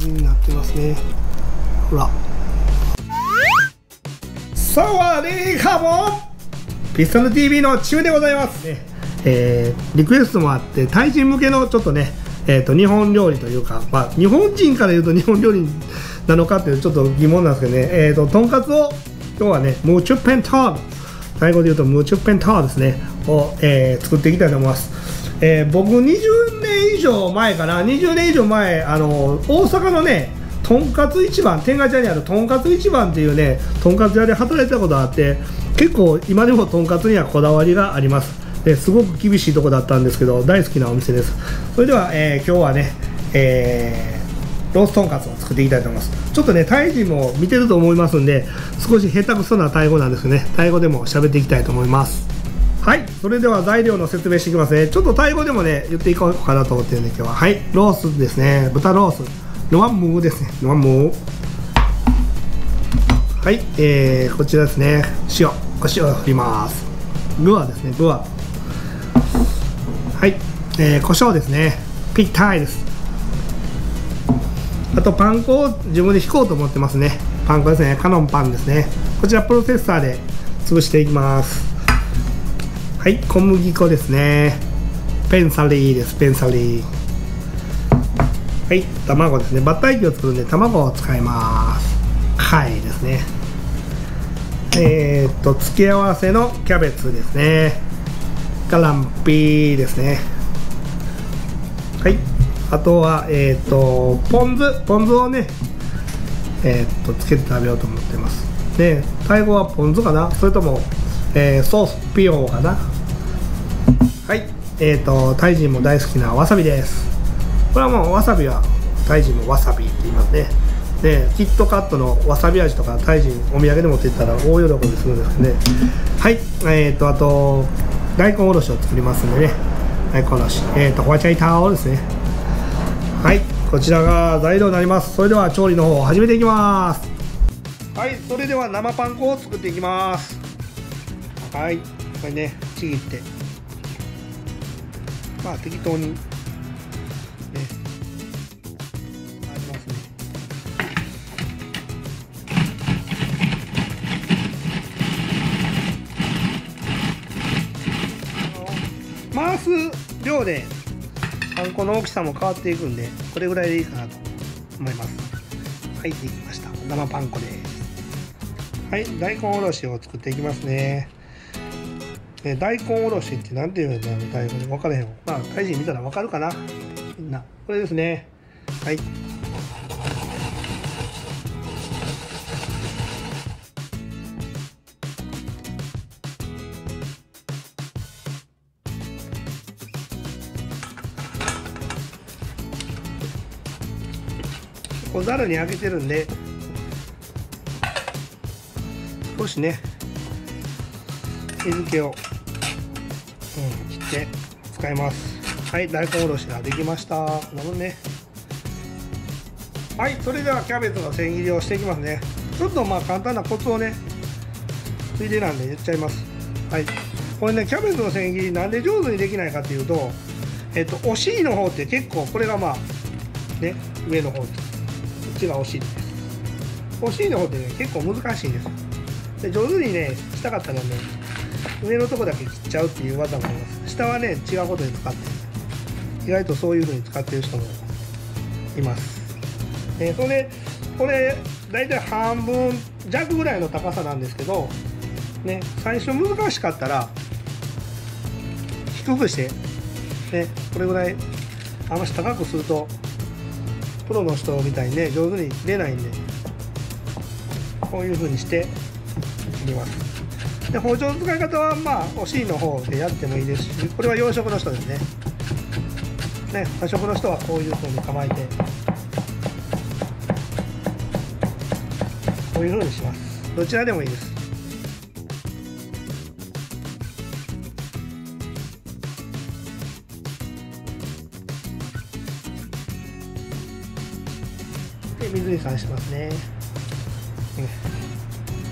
じになってますね。ほら。サワディーカモン。ピストル TV のチューでございます。ね。えー、リクエストもあってタイ人向けのちょっとねえーと、日本料理というか、まあ、日本人から言うと日本料理なのかっていうちょっと疑問なんですけどね、えーと、とんかつを今日はねムーチュペンタール。タイ語で言うとムーチュペンタールですね。を、えー、作っていきたいと思います、えー、僕20年以上前かな。20年以上前あの大阪のねとんかつ市場天下茶にあるとんかつ市場っていうねとんかつ屋で働いてたことがあって結構今でもとんかつにはこだわりがあります。ですごく厳しいとこだったんですけど大好きなお店です。それでは、えー、今日はね、えー、ローストンカツを作っていきたいと思います。ちょっとねタイ人も見てると思いますんで少し下手くそなタイ語なんですね。タイ語でも喋っていきたいと思います。はいそれでは材料の説明していきますね。ちょっとタイ語でもね言っていこうかなと思ってるんで今日は。はいロースですね。豚ロース。ノワンムーですね。ノワンムーはい、えー、こちらですね。塩。お塩を振ります。ルアですねルアはい、えー、胡椒ですね。ピッタイです。あとパン粉を自分で引こうと思ってますね。パン粉ですね。カノンパンですね。こちらプロセッサーで潰していきます。はい小麦粉ですね。ペンサリーですペンサリー。はい卵ですね。バッター液を作るんで卵を使います。はいですね。えー、っと付け合わせのキャベツですね。ガランピーですね。はいあとはえっ、とポン酢。ポン酢をねえっ、とつけて食べようと思ってます。で最後はポン酢かな。それとも、えー、ソースピオーかな？はい。え、ー、とタイ人も大好きなわさびです。これはもうわさびはタイ人もわさびって言いますね。でキットカットのわさび味とかタイ人お土産で持っていったら大喜びするんですね。はい。え、ー、とあと大根おろしを作りますんでね。大根おろし。えっ、ー、とホワチャイターですね。はい。こちらが材料になります。それでは調理の方を始めていきます。はい。それでは生パン粉を作っていきます。はい。これねちぎって。まあ適当に。ね。ありますね。回す量でパン粉の大きさも変わっていくんでこれぐらいでいいかなと思います。はいできました。生パン粉です。はい大根おろしを作っていきますね。ね大根おろしって何て言うんだろう大根分からへんまあ大臣見たら分かるかな。みんな。これですね。はい。小ざるにあげてるんで少しね水気を、うん、切って使います。はい大根おろしができました。なもんね。はいそれではキャベツの千切りをしていきますね。ちょっとまあ簡単なコツをねついでなんで言っちゃいます。はい。これねキャベツの千切りなんで上手にできないかっていうとえっとお尻の方って結構これがまあね上の方ですこっちがお尻です。お尻の方ってね結構難しいんです。で上手にねしたかったらね上のとこだけ切っちゃうっていう技もあります。下はね違うことに使ってる意外とそういう風に使ってる人もいます、えー、それでこれ大体半分弱ぐらいの高さなんですけどね最初難しかったら低くしてねこれぐらいあまし高くするとプロの人みたいにね上手に切れないんでこういう風にして切ります。で包丁の使い方はまあお尻の方でやってもいいですしこれは洋食の人ですね。ね和食の人はこういう風に構えてこういう風にします。どちらでもいいです。で水にさしますね。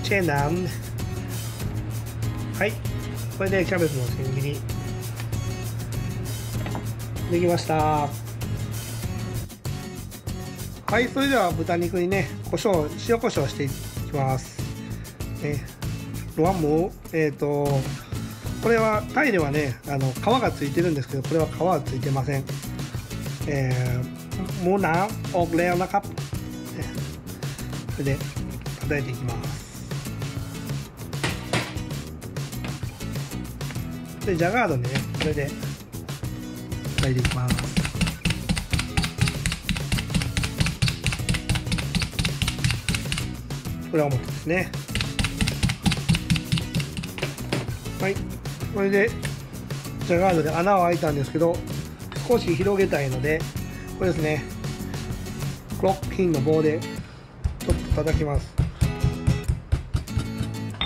チェーナンはい。これでキャベツの千切り。できました。はいそれでは豚肉にね胡椒塩コショウしていきます。えロワンもえっ、ー、とこれはタイではねあの皮がついてるんですけどこれは皮はついてません。えー、ン、オブレアナカップそれで叩いていきます。でジャガードでねこれで叩いていきます裏表ですね。はい。これでジャガードで穴は開いたんですけど少し広げたいのでこれですね。クロックピンの棒でちょっと叩きます。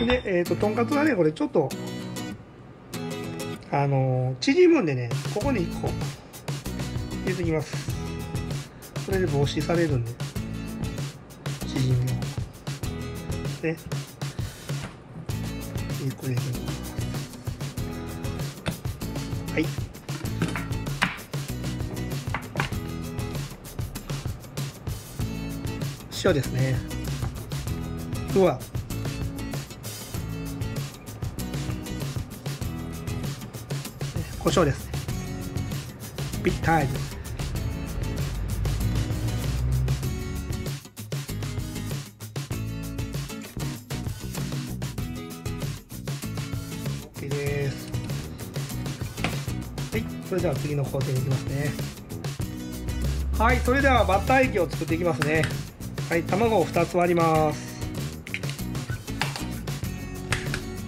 で、えっ、ー、ととんかつはねこれちょっとあの、縮むんでねここに1個入れていきます。これで防止されるんで。縮みをね1個入れてきますはい。塩ですね。うわ。胡椒です。ッタイズはいそれでは次の工程に行きますね。はいそれではバッター液を作っていきますね。はい卵を2つ割ります。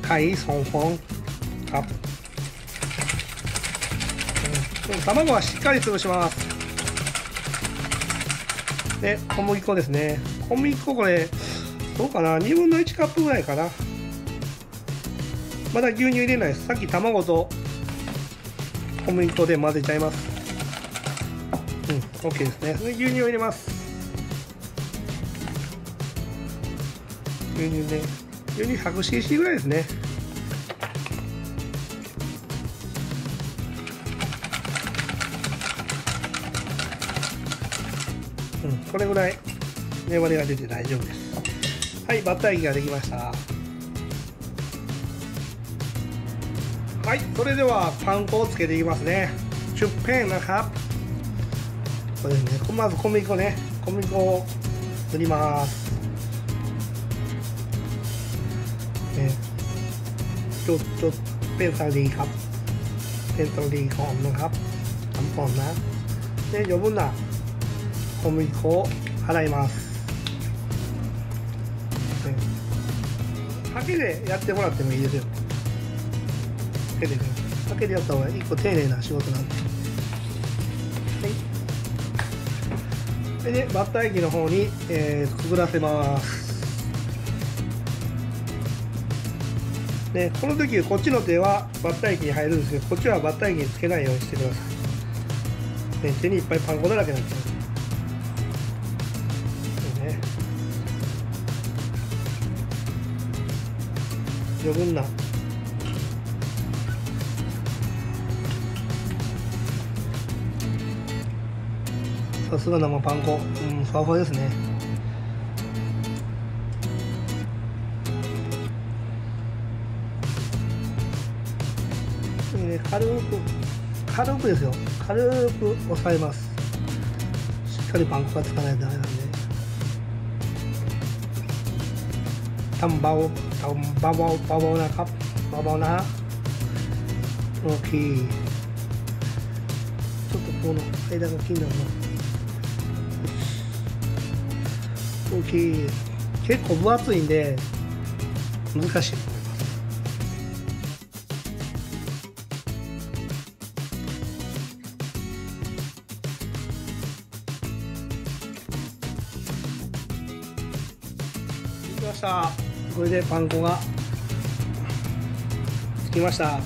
はいンフカップ。卵はしっかり潰します。で小麦粉ですね。小麦粉これどうかな？2分の1カップぐらいかな。まだ牛乳入れないです。さっき卵と小麦粉で混ぜちゃいます。うん OK ですね。で牛乳を入れます。牛乳で牛乳 100cc ぐらいですね。これぐらい粘りが出て大丈夫ですはいバッター液ができましたはいそれではパン粉をつけていきますね10ペンนะครับこれですねまず小麦粉ね小麦粉を塗りますねจุดจุดเป็นสาลีครับเป็นสาลีหอมนะครับทำก่อนนะで余分な 小麦粉を払い。ます、ハケでやってもらってもい。い。ですよハケでハケでやった方が一個丁寧な仕事なんではい。でねバッター液の方に、えー、くぐらせますね、この時こっちの手はバッター液に入るんですけどこっちはバッター液につけない。ようにしてください、手にい。っぱい。パン粉だらけになっちゃう余分なさすが生パン粉。うんふわふわですね。ね軽く軽くですよ。軽く押さえます。しっかりパン粉がつかないとダメなんで。ทำ เบาทำเบาๆเบาๆนะครับเบาๆนะฮะโอเคちょっとこの間が気になるな OK 結構分厚いんで難しいと思いますできました これでパン粉がつきました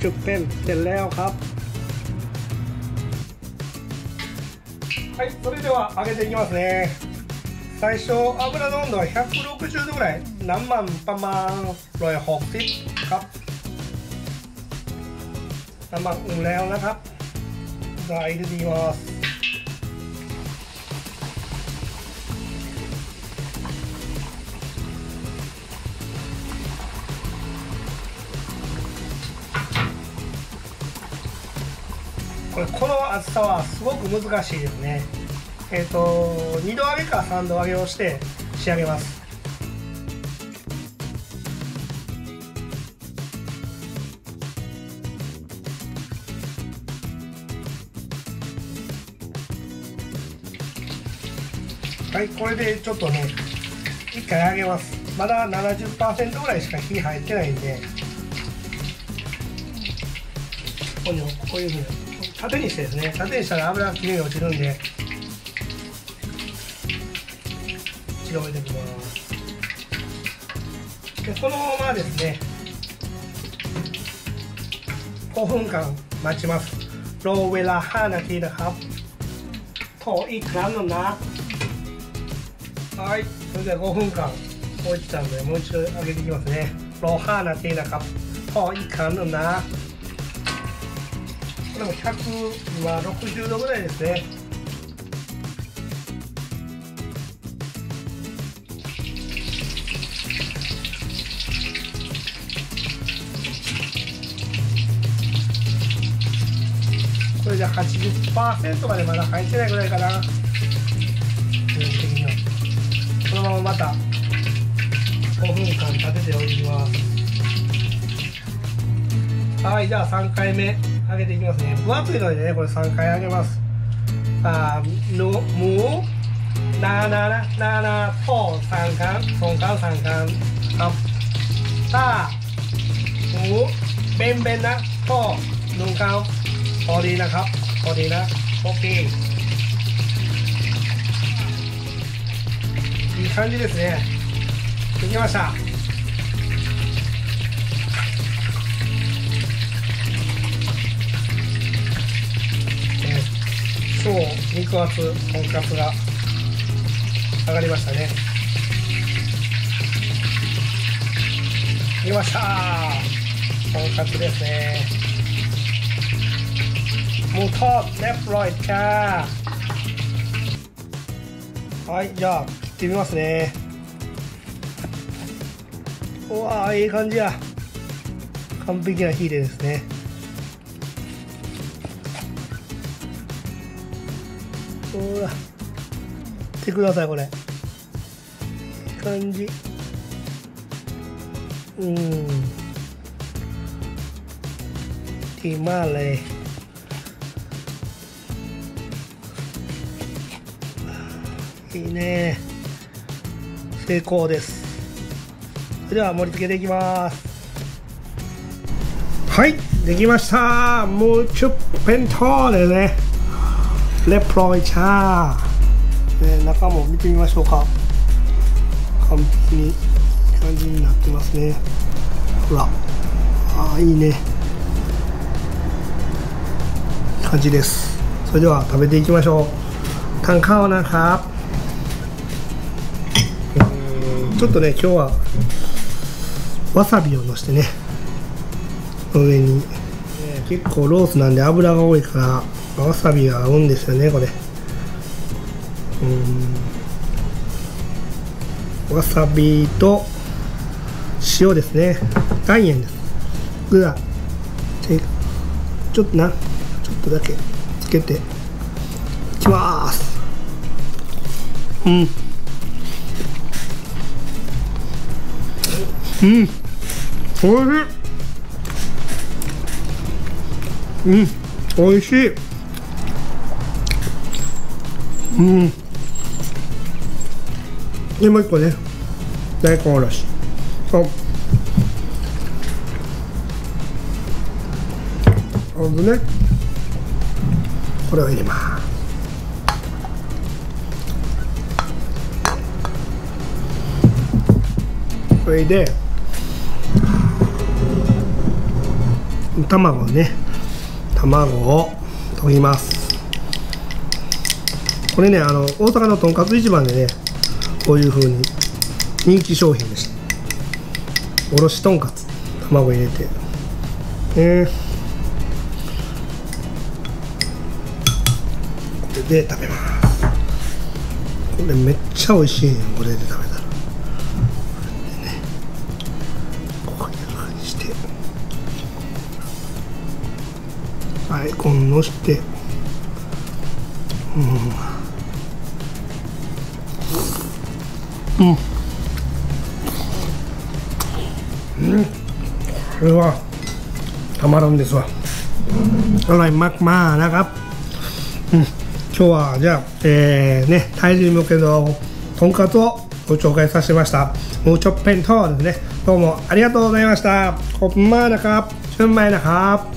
10ペンเสร็จแล้วครับはいそれでは揚げていきますね最初油の温度は160度ぐらいน้ำมันประมาณร้อยหกสิบครับน้ำมันอุ่นแล้วนะครับจะ入れていきま これこの厚さはすごく難しいですね。えっ、ー、と2度揚げか3度揚げをして仕上げます。はいこれでちょっとね1回揚げます。まだ70%ぐらいしか火入ってないんで。ここにこういうふうに。縦にしてですね縦にしたら油がきれいに落ちるんで広げていきますでこのままですね5分間待ちますรอเวลา5นาทีนะครับโถอีกครั้งหนึ่งนะはいそれでは5分間置いてたんでもう一度揚げていきますねรอ5นาทีนะครับพออีกครั้งหนึ่งนะ これも100今60度ぐらいですね。これじゃ80%までまだ入ってないぐらいかな。このまままた5分間立てておきます。はいじゃあ3回目。揚げていきますね分厚いのでねこれ3回揚げますあのหมูนานานะนานาพ่อสามครั้งสองครั้งสามครั้งครับถ้าหมูเบนเบนนะพ่อหนึ่งครั้งพอดีนะครับพอดีนะโอเคいい感じですねできました 超肉厚とんかつが上がりましたね。出ました。とんかつですね。もうトップレプロイかはいじゃあ切ってみますね。うわーいい感じや。完璧な火でですね。ほら見てくださいこれいい感じうんดีมากเลยいいね成功ですそれでは盛り付けていきますはいできましたもうちょっぺんとですね レプロイチャー、ね、中も見てみましょうか完璧に感じになってますねほらああいいね感じですそれでは食べていきましょうทานข้าวนะครับちょっとね今日はわさびをのしてね上に、ね、結構ロースなんで油が多いから わさびが合うんですよねこれ。うん。わさびと塩ですね。岩塩です。ぐらちょっとな。ちょっとだけ。つけていきます。うん。うん。おいしい。うん。おいしい。うん。でもう一個ね。大根おろし。そうほんとねこれを入れます。これで卵ね。卵を溶きます。これねあの大阪のとんかつ市場でねこういう風に人気商品でしたおろしとんかつ卵入れて。えこれで食べます。これめっちゃ美味しいねこれで食べたら。ね。こういう風にして。はいこんのして。うん。うんうんこれはたまらんですわอร่อยมากうん今日はじゃあ、えーね、タイ人向けのとんかつをご紹介させました。もうちょっぺんとですね、どうもありがとうございました。こんまーなか、しゅんまいなか。